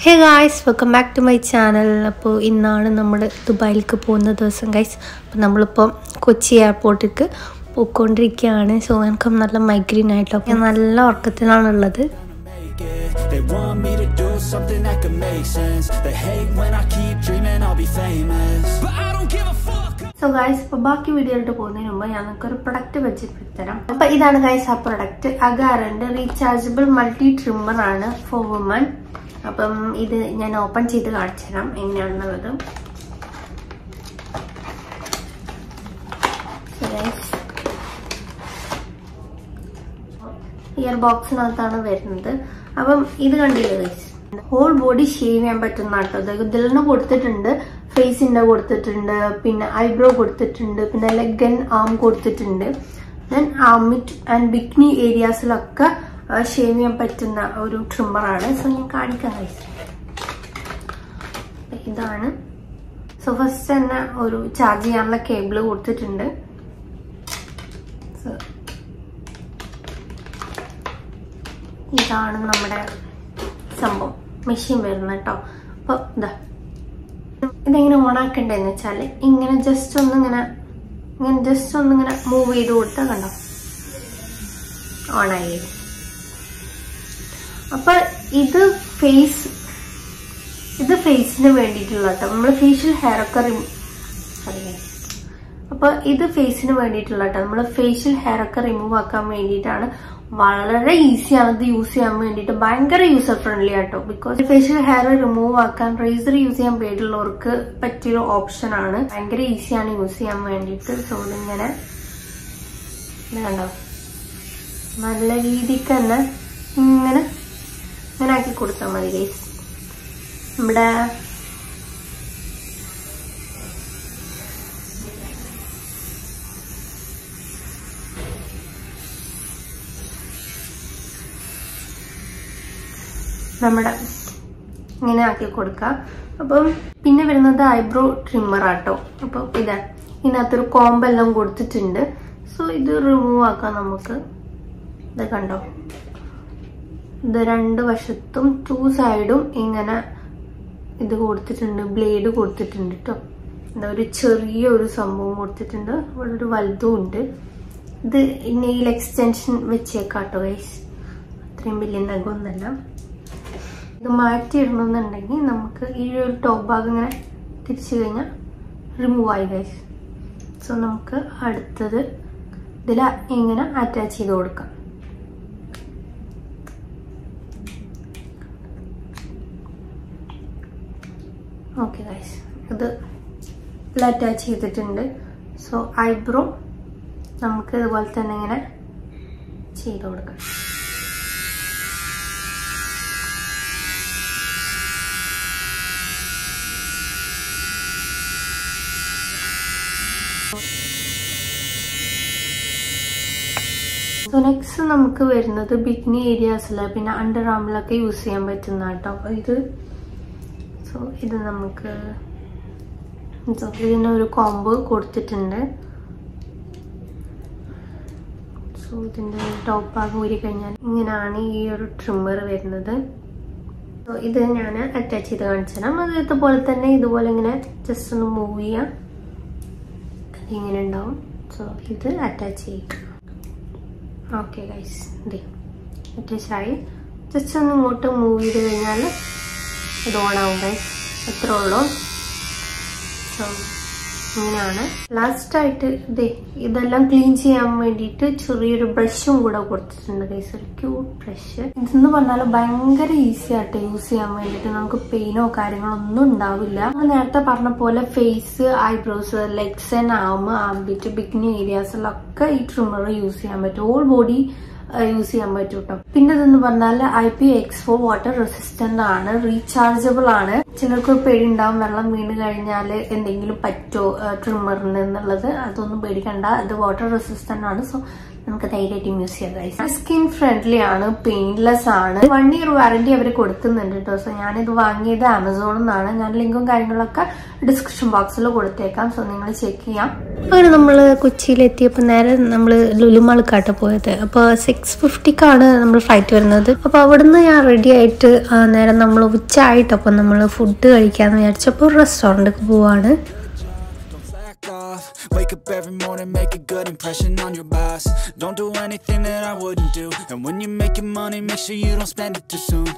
Hey guys welcome back to my channel അപ്പോൾ ഇന്നാണ് നമ്മൾ ദുബായിലേക്ക് പോകുന്ന ദിവസം ഗൈസ് അപ്പോൾ നമ്മളിപ്പോൾ കൊച്ചി എയർപോർട്ടിലേക്ക് പോയിക്കൊണ്ടിരിക്കുകയാണ്. സോ എനിക്ക് നല്ല മൈഗ്രീൻ ആയിട്ടോ. ഞാൻ നല്ല ഉറക്കത്തിലാണുള്ളത് സോ ഗായ്സ് ഇപ്പോൾ ബാക്കി വീഡിയോയിലോട്ട് പോകുന്നതിന് മുമ്പ് ഞാൻ നിങ്ങൾക്ക് ഒരു പ്രൊഡക്റ്റ് തരാം അപ്പോൾ ഇതാണ് ഗായ്സ് ആ പ്രൊഡക്റ്റ് അഗാറിന്റെ റീചാർജബിൾ മൾട്ടി ട്രിമ്മർ ആണ് ഫോർ വുമൺ അപ്പം ഇത് ഞാൻ ഓപ്പൺ ചെയ്ത് കാണിച്ചു തരാം എങ്ങനെയാണെന്നുള്ളത് ഇയർ ബോക്സിനകത്താണ് വരുന്നത്. അപ്പം ഇത് കണ്ടില്ലേ ഹോൾ ബോഡി ഷേവ് ചെയ്യാൻ പറ്റുന്ന കേട്ടോ അതായത് ഇതിലിന് കൊടുത്തിട്ടുണ്ട് ഫേസിന്റെ കൊടുത്തിട്ടുണ്ട് പിന്നെ ഐബ്രോ കൊടുത്തിട്ടുണ്ട് പിന്നെ ലെഗ് ആൻഡ് ആം കൊടുത്തിട്ടുണ്ട്. ദെൻ ആമിറ്റ് ആൻഡ് ബിക്നി ഏരിയാസിലൊക്കെ ഷേവ് ചെയ്യാൻ പറ്റുന്ന ഒരു ട്രിമ്മറാണ് സോ ഞാൻ കാണിക്കാൻ ഗൈസ് ഇതാണ്. സോ ഫസ്റ്റ് തന്നെ ഒരു ചാർജ് ചെയ്യാനുള്ള കേബിൾ കൊടുത്തിട്ടുണ്ട്. ഇതാണ് നമ്മുടെ സംഭവം. മെഷീൻ വരുന്നത് കേട്ടോ. അപ്പൊ ഇതാ ഇതെങ്ങനെ ഓണാക്കണ്ടെന്ന് വെച്ചാൽ ഇങ്ങനെ ജസ്റ്റ് ഒന്ന് ഇങ്ങനെ ജസ്റ്റ് ഒന്ന് ഇങ്ങനെ മൂവ് ചെയ്ത് കൊടുത്താൽ കണ്ടോ? ഓണായി അപ്പൊ ഇത് ഫേസ് ഇത് ഫേസിന് വേണ്ടിയിട്ടുള്ള കേട്ടോ നമ്മൾ ഫേഷ്യൽ ഹെയർ ഒക്കെ അപ്പൊ ഇത് ഫേസിന് വേണ്ടിയിട്ടുള്ള കേട്ടോ ഫേഷ്യൽ ഹെയർ ഒക്കെ റിമൂവ് ആക്കാൻ വേണ്ടിയിട്ടാണ്. വളരെ ഈസി ആണ് ഇത് യൂസ് ചെയ്യാൻ വേണ്ടിയിട്ട്. ഭയങ്കര യൂസർ ഫ്രണ്ട്ലി ആട്ടോ. ബിക്കോസ് ഫേഷ്യൽ ഹെയർ റിമൂവ് ആക്കാൻ റേസർ യൂസ് ചെയ്യാൻ പേടിയുള്ളവർക്ക് പറ്റിയൊരു ഓപ്ഷൻ ആണ്. ഭയങ്കര ഈസിയാണ് യൂസ് ചെയ്യാൻ വേണ്ടിയിട്ട്. സോ ഇതിങ്ങനെ വേണ്ടോ നല്ല രീതിക്ക് തന്നെ ഇങ്ങനെ ഇങ്ങനെ ആക്കി കൊടുത്താൽ മതി ഗൈസ് നമ്മുടെ നമ്മുടെ ഇങ്ങനെ ആക്കി കൊടുക്കാം. അപ്പം പിന്നെ വരുന്നത് ഐബ്രോ ട്രിമ്മർ ആട്ടോ. അപ്പം ഇതാ ഇതിനകത്തൊരു കോമ്പെല്ലാം കൊടുത്തിട്ടുണ്ട്. സോ ഇത് റിമൂവ് ആക്കാം നമുക്ക്. ഇത് കണ്ടോ? ഇത് രണ്ട് വശത്തും ടു സൈഡും ഇങ്ങനെ ഇത് കൊടുത്തിട്ടുണ്ട് ബ്ലേഡ് കൊടുത്തിട്ടുണ്ട് കേട്ടോ എന്താ ഒരു ചെറിയ ഒരു സംഭവം കൊടുത്തിട്ടുണ്ട്. ഒരു വലുതും ഉണ്ട്. ഇത് നെയിൽ എക്സ്റ്റൻഷൻ വെച്ചേക്കാട്ടോ ഗൈസ് അത്രയും വലിയ നഖമൊന്നല്ല ഇത് മാറ്റിയിടണമെന്നുണ്ടെങ്കിൽ നമുക്ക് ഈ ഒരു ടോപ്പ് ഭാഗം ഇങ്ങനെ തിരിച്ചു കഴിഞ്ഞാൽ റിമൂവ് ആയി ഗൈസ് സോ നമുക്ക് അടുത്തത് ഇതിൽ ഇങ്ങനെ അറ്റാച്ച് ചെയ്ത് കൊടുക്കാം. ഓക്കെ ഗൈസ് ഇത് ഇതിൽ അറ്റാച്ച് ചെയ്തിട്ടുണ്ട്. സോ ഐബ്രോ നമുക്ക് ഇതുപോലെ തന്നെ ഇങ്ങനെ ചെയ്ത് കൊടുക്കാം. സോ നെക്സ്റ്റ് നമുക്ക് വരുന്നത് ബിഗ്നി ഏരിയാസിൽ പിന്നെ അണ്ടർ ആമിലൊക്കെ യൂസ് ചെയ്യാൻ പറ്റുന്ന കേട്ടോ ഇത് സോ ഇത് നമുക്ക് സോ ഒരു കോംബോ കൊടുത്തിട്ടുണ്ട്. സോ ഇതിന്റെ ടോപ്പ് ഭാഗം ഊരി കഴിഞ്ഞാൽ ഇങ്ങനെയാണ് ഈ ഒരു ട്രിമ്മർ വരുന്നത്. സോ ഇത് ഞാൻ അറ്റാച്ച് ചെയ്ത് കാണിച്ചുതരാം. അത് ഇതുപോലെ തന്നെ ഇതുപോലെ ഇങ്ങനെ ജസ്റ്റ് ഒന്ന് മൂവ് ചെയ്യാം. ഇങ്ങനെ ഉണ്ടാവും. സോ ഇത് അറ്റാച്ച് ചെയ്യാം. ഓക്കെ ഗൈസ് ദേ അറ്റാച്ച് ആയി. ജസ്റ്റ് ഒന്ന് ഇങ്ങോട്ട് മൂവ് ചെയ്ത് കഴിഞ്ഞാൽ ഇത് ഓണാവും ഗൈസ് അത്രേ ഉള്ളൂ. സോ ഇങ്ങനെയാണ്. ലാസ്റ്റായിട്ട് ഇതേ ഇതെല്ലാം ക്ലീൻ ചെയ്യാൻ വേണ്ടിയിട്ട് ചെറിയൊരു ബ്രഷും കൂടെ കൊടുത്തിട്ടുണ്ട് ഗൈസ് ഒരു ക്യൂട്ട് ബ്രഷ് ഇതെന്ന് പറഞ്ഞാൽ ഭയങ്കര ഈസി ആയിട്ട് യൂസ് ചെയ്യാൻ വേണ്ടിയിട്ട്. നമുക്ക് പെയിനോ കാര്യങ്ങളോ ഒന്നും ഉണ്ടാവില്ല. നമ്മൾ നേരത്തെ പറഞ്ഞ പോലെ face eyebrows legs and arm armpit bikini ഏരിയാസിലൊക്കെ ഈ ട്രിമ്മർ യൂസ് ചെയ്യാൻ പറ്റും. ഓൾ ബോഡി യൂസ് ചെയ്യാൻ പറ്റും കേട്ടോ പിന്നെ ഇതെന്ന് പറഞ്ഞാൽ I P X four water resistant ആണ് റീചാർജബിൾ ആണ്. ചിലർക്ക് പേടി ഉണ്ടാവും വെള്ളം വീണ് കഴിഞ്ഞാൽ എന്തെങ്കിലും പറ്റോ ട്രിമ്മറിന് എന്നുള്ളത്. അതൊന്നും പേടിക്കണ്ട. ഇത് വാട്ടർ റെസിസ്റ്റന്റ് ആണ്. സോ നമുക്ക് ധൈര്യമായിട്ട് യൂസ് ചെയ്യാം ഗൈസ് സ്കിൻ ഫ്രണ്ട്ലി ആണ് പെയിൻലെസ് ആണ്. വൺ ഇയർ വാറന്റി അവർ കൊടുക്കുന്നുണ്ട് കേട്ടോ സോ ഞാനിത് വാങ്ങിയത് ആമസോണിൽ നിന്നാണ് ഞാൻ ലിങ്കും കാര്യങ്ങളൊക്കെ ഡിസ്ക്രിപ്ഷൻ ബോക്സിൽ കൊടുത്തേക്കാം. സോ നിങ്ങൾ ചെക്ക് ചെയ്യാം. അങ്ങനെ നമ്മൾ കൊച്ചിയിലെത്തിയപ്പോൾ നേരെ നമ്മൾ ലുലുമാൾക്കാട്ട് പോയത്. അപ്പോൾ സിക്സ് ഫിഫ്റ്റിക്കാണ് നമ്മൾ ഫ്ലൈറ്റ് വരുന്നത്. അപ്പോൾ അവിടുന്ന് ഞാൻ റെഡി ആയിട്ട് നേരെ നമ്മൾ ഉച്ച ആയിട്ടപ്പോൾ നമ്മൾ ഫുഡ് കഴിക്കാമെന്ന് വിചാരിച്ചപ്പോൾ റെസ്റ്റോറന്റിലേക്ക് പോവാണ്. Wake up every morning, make a good impression on your boss. Don't do anything that I wouldn't do. And when you're making money, make sure you don't spend it too soon.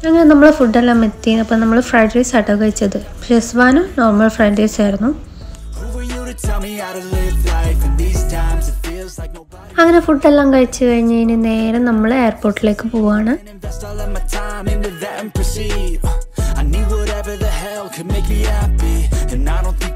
അങ്ങനെ നമ്മൾ ഫുഡെല്ലാം എത്തി അപ്പോൾ നമ്മൾ fried rice ആട്ടോ കഴിച്ചത് ഷെസ്വാനും normal fried rice ആയിരുന്നു അങ്ങനെ ഫുഡെല്ലാം കഴിച്ചു കഴിഞ്ഞ് ഇനി നേരെ നമ്മൾ എയർപോർട്ടിലേക്ക് പോവാണ് can. I need whatever the hell could make me happy.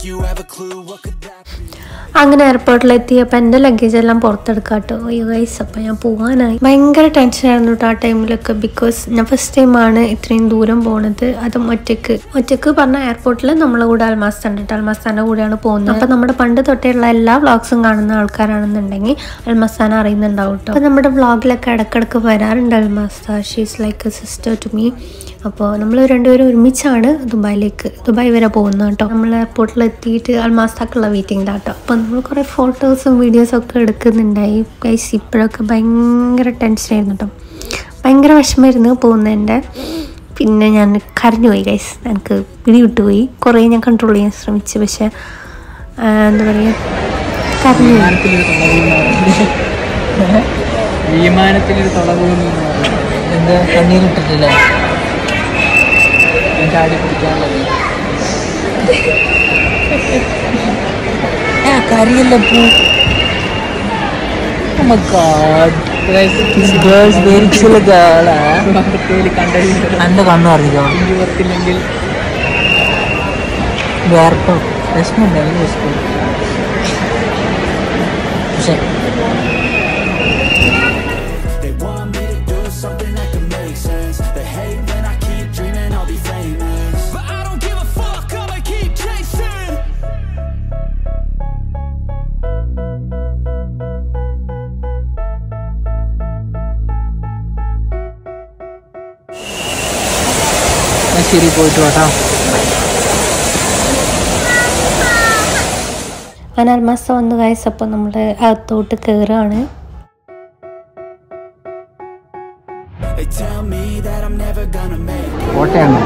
You have a clue what could that be. അങ്ങനെ എയർപോർട്ടിലെത്തിയപ്പോൾ എന്റെ ലഗേജ് എല്ലാം പുറത്തെടുക്കാട്ടോ. അയ്യോ ഗൈസ് അപ്പോൾ ഞാൻ പോകാനായി ഭയങ്കര ടെൻഷനായിരുന്നു കേട്ടോ ആ ടൈമിലൊക്കെ ബിക്കോസ് ഞാൻ ഫസ്റ്റ് ടൈമാണ് ഇത്രയും ദൂരം പോണത്. അതും ഒറ്റയ്ക്ക് ഒറ്റയ്ക്ക് പറഞ്ഞ എയർപോർട്ടിൽ നമ്മളെ കൂടെ അൽമാസ്ത ഉണ്ട് അൽമാസ്താന്റെ കൂടെയാണ് പോകുന്നത്. അപ്പം നമ്മുടെ പണ്ട് തൊട്ടേയുള്ള എല്ലാ വ്ളോഗ്സും കാണുന്ന ആൾക്കാരാണെന്നുണ്ടെങ്കിൽ അൽമസ്താനെ അറിയുന്നുണ്ടാവും കേട്ടോ അപ്പം നമ്മുടെ വ്ളോഗിലൊക്കെ ഇടക്കിടക്ക് വരാറുണ്ട് അൽമാസ്ത she's like a sister to me അപ്പോൾ നമ്മൾ രണ്ടുപേരും ഒരുമിച്ചാണ് ദുബായിലേക്ക് ദുബായ് വരെ പോകുന്നത് കേട്ടോ നമ്മൾ എയർപോർട്ടിൽ എത്തിയിട്ട് അൽമാസ്താക്കുള്ള വെയിറ്റിംഗിലാട്ടോ അപ്പോൾ നമ്മൾ കുറേ ഫോട്ടോസും വീഡിയോസും ഒക്കെ എടുക്കുന്നുണ്ടായി. ഗൈസ് ഇപ്പോഴൊക്കെ ഭയങ്കര ടെൻഷനായിരുന്നു കേട്ടോ ഭയങ്കര വിഷമമായിരുന്നു പോകുന്നതിന്റെ. പിന്നെ ഞാൻ കരഞ്ഞുപോയി ഗൈസ് എനിക്ക് പിടിവിട്ടുപോയി കുറേ ഞാൻ കൺട്രോൾ ചെയ്യാൻ ശ്രമിച്ചു പക്ഷേ എന്താ പറയുക കരഞ്ഞു പോയി. ചാടി ആ കരിയല്ല പൂ Oh my god. This girl is very chill girl. എന്റെ കണ്ണു അറിയില്ലോ വേർപ്പം വിഷമുണ്ടായിരുന്നു വിഷമം പക്ഷെ ശരി പോയിട്ട് കേട്ടോ അങ്ങനെ അൽമാസ വന്ന് അപ്പോൾ നമ്മൾ അകത്തോട്ട് കയറുകയാണ്. കോട്ടയാണ്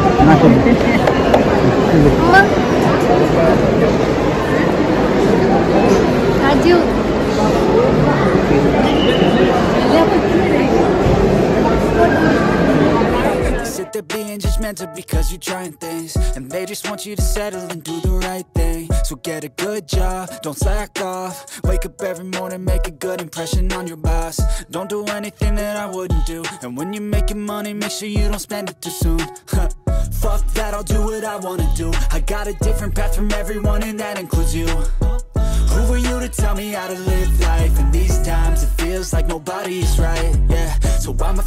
they're being judgmental because you're trying things. And they just want you to settle and do the right thing. So get a good job, don't slack off. Wake up every morning, make a good impression on your boss. Don't do anything that I wouldn't do. And when you're making money, make sure you don't spend it too soon. Fuck that, I'll do what I wanna do. I got a different path from everyone and that includes you. Who were you to tell me how to live life? in these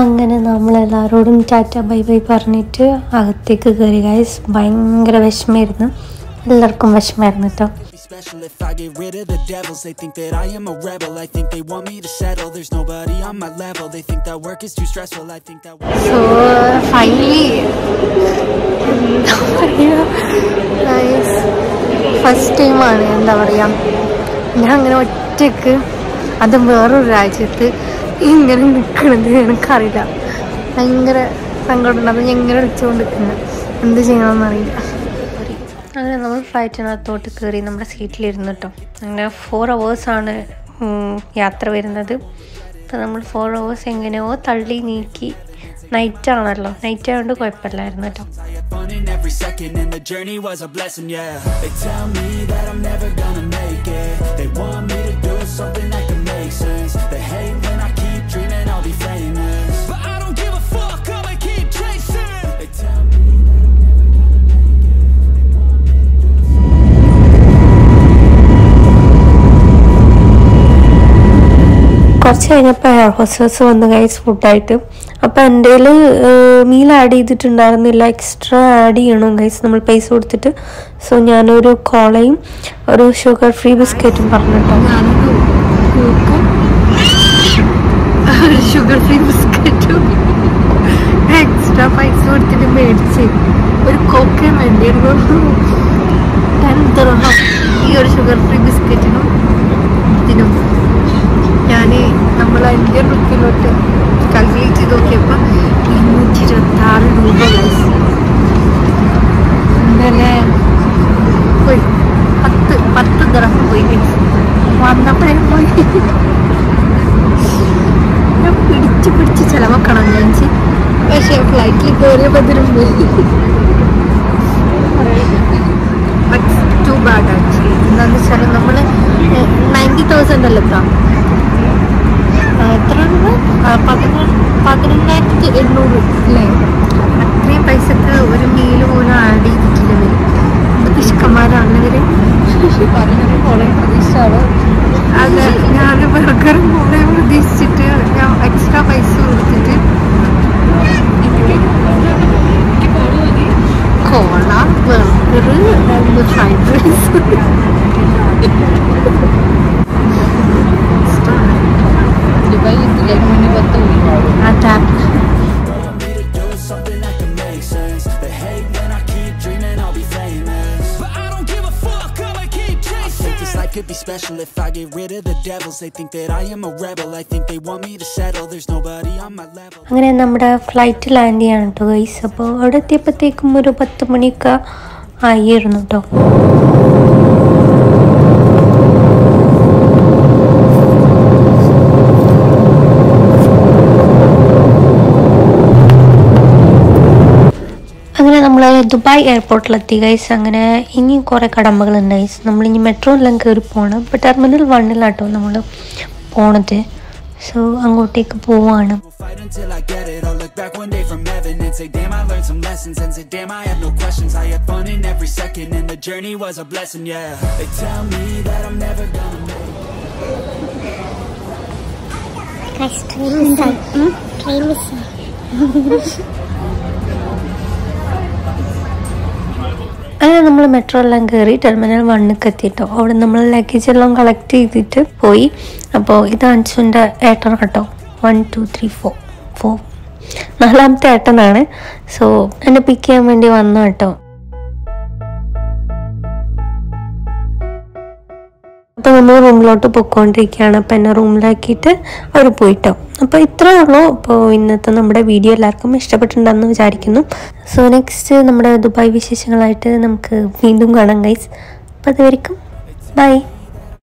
അങ്ങനെ നമ്മളെല്ലാവരോടും Tata bye bye പറഞ്ഞിട്ട് അകത്തേക്ക് കയറി guys ഭയങ്കര വിഷമായിരുന്നു എല്ലാവർക്കും വിഷമായിരുന്നു കേട്ടോ special if I get rid of the devils. They think that I am a rebel. I think they want me to settle. There's nobody on my level. They think that work is too stressful. I think that. So finally എന്താ പറയുക first ടൈമാണ് എന്താ പറയുക ഞാൻ അങ്ങനെ ഒറ്റയ്ക്ക് അതും വേറൊരു രാജ്യത്ത് ഇങ്ങനെ നിൽക്കണത് എനിക്കറിയില്ല. ഭയങ്കര സങ്കടമുണ്ട്. അപ്പം ഞാൻ ഇങ്ങനെ വിളിച്ചുകൊണ്ട് നിൽക്കുന്നത് എന്ത് ചെയ്യണമെന്നറിയില്ല. അങ്ങനെ നമ്മൾ ഫ്ലൈറ്റിനകത്തോട്ട് കയറി നമ്മുടെ സീറ്റിലിരുന്നു കേട്ടോ അങ്ങനെ ഫോർ അവേഴ്സാണ് യാത്ര വരുന്നത്. അപ്പോൾ നമ്മൾ ഫോർ അവേഴ്സ് എങ്ങനെയോ തള്ളി നീക്കി നൈറ്റ് ആണല്ലോ. നൈറ്റ് ആയതുകൊണ്ട് കുഴപ്പമില്ലായിരുന്നു കേട്ടോ I കഴിഞ്ഞപ്പോൾ എയർ ഹോസ്റ്റസ് വന്ന് ഗൈസ് ഫുഡായിട്ട് അപ്പോൾ എന്റെ മീൽ ആഡ് ചെയ്തിട്ടുണ്ടായിരുന്നില്ല. എക്സ്ട്രാ ആഡ് ചെയ്യണം ഗൈസ് നമ്മൾ പൈസ കൊടുത്തിട്ട്. സോ ഞാനൊരു കോളയും ഒരു ഷുഗർ ഫ്രീ ബിസ്ക്കറ്റും പറഞ്ഞിട്ടോ. ഷുഗർ ഫ്രീ ബിസ്ക്കറ്റും എക്സ്ട്രാ പൈസ കൊടുത്തിട്ട് മേടിച്ച്. ഒരു കോക്കേ വേണ്ടിയിരുന്നു. ഈ ഒരു ഷുഗർ ഫ്രീ ബിസ്ക്കറ്റിനും ഇതിനും ഞാൻ നമ്മൾ അതിന്റെ ബുക്കിലോട്ട് കാൽക്കുലേറ്റ് ചെയ്ത് നോക്കിയപ്പോൾ ഇരുന്നൂറ്റി ഇരുപത്തി ആറ് രൂപ. ഇന്നലെ പോയി. പത്ത് പത്ത് ഗ്രഹം പോയി. വന്നപ്പോഴേ പോയി. ഞാൻ പിടിച്ച് പിടിച്ച് ചിലവാക്കണം ഞാൻ പക്ഷേ ഫ്ലൈറ്റിൽ കയറിയപ്പോൾ ഇതിനും പോയി. ടു ബാഡ് ആക്ച്വലി എന്താണെന്ന് വെച്ചാൽ നമ്മൾ നയന്റി തൗസൻഡ് അല്ലെത്താം എത്ര രൂപ പതിനൊന്നായിരത്തി എണ്ണൂറ്. അല്ലേ? അത്രയും പൈസക്ക് ഒരു മീൽ പോലും ചെയ്തിട്ടില്ല ഇവർ. എന്ത് പിശുക്കന്മാരാണ് ഇവർ. അതെ ഞാൻ ബർഗറും കൂടെ പ്രതീക്ഷിച്ചിട്ട് ഞാൻ എക്സ്ട്രാ പൈസ കൊടുത്തിട്ട്. Cola burger fried rice അതാ Want me to do something that can make sense They hate when I keep dreaming I'll be famous But I don't give a fuck, I'ma keep chasing I think this life could be special if I get rid of the devils They think that I am a rebel, I think they want me to settle There's nobody on my level അങ്ങനെ നമ്മുടെ flight land ചെയ്യാണ് കേട്ടോ guys അപ്പോൾ അവിടെ എത്തിയപ്പോഴത്തേക്കും ഒരു പത്ത് മണിയൊക്കെ ആയിരുന്നു കേട്ടോ ദുബായ് എയർപോർട്ടിലെത്തി ഗൈസ് അങ്ങനെ ഇനി കുറേ കടമ്പകളുണ്ട് ഗൈസ് നമ്മൾ ഇനി മെട്രോ എല്ലാം കയറി പോകണം ഇപ്പോൾ ടെർമിനൽ വണ്ണിലാട്ടോ നമ്മൾ പോണത്. സോ അങ്ങോട്ടേക്ക് പോവാണ്. We'll fight അങ്ങനെ നമ്മൾ മെട്രോ എല്ലാം കയറി ടെർമിനൽ വണ്ണിക്ക് എത്തിയിട്ടോ അവിടെ നമ്മൾ ലഗേജ് എല്ലാം കളക്ട് ചെയ്തിട്ട് പോയി. അപ്പോൾ ഇത് അൻസുന്റെ ഏട്ടൻ കേട്ടോ. One two three four four നാലാമത്തെ ഏട്ടനാണ്. സോ എന്നെ പിക്ക് ചെയ്യാൻ വേണ്ടി വന്നു കേട്ടോ. അപ്പോൾ നമ്മൾ റൂമിലോട്ട് പൊയ്ക്കൊണ്ടിരിക്കുകയാണ് അപ്പോൾ എന്നെ റൂമിലാക്കിയിട്ട് അവർ പോയിട്ടോ. അപ്പോൾ ഇത്രയേ ഉള്ളൂ. അപ്പോൾ ഇന്നത്തെ നമ്മുടെ വീഡിയോ എല്ലാവർക്കും ഇഷ്ടപ്പെട്ടിട്ടുണ്ടെന്ന് വിചാരിക്കുന്നു. സോ നെക്സ്റ്റ് നമ്മുടെ ദുബായ് വിശേഷങ്ങളായിട്ട് നമുക്ക് വീണ്ടും കാണാം ഗൈസ് അപ്പോൾ അതുവരെക്കും ബൈ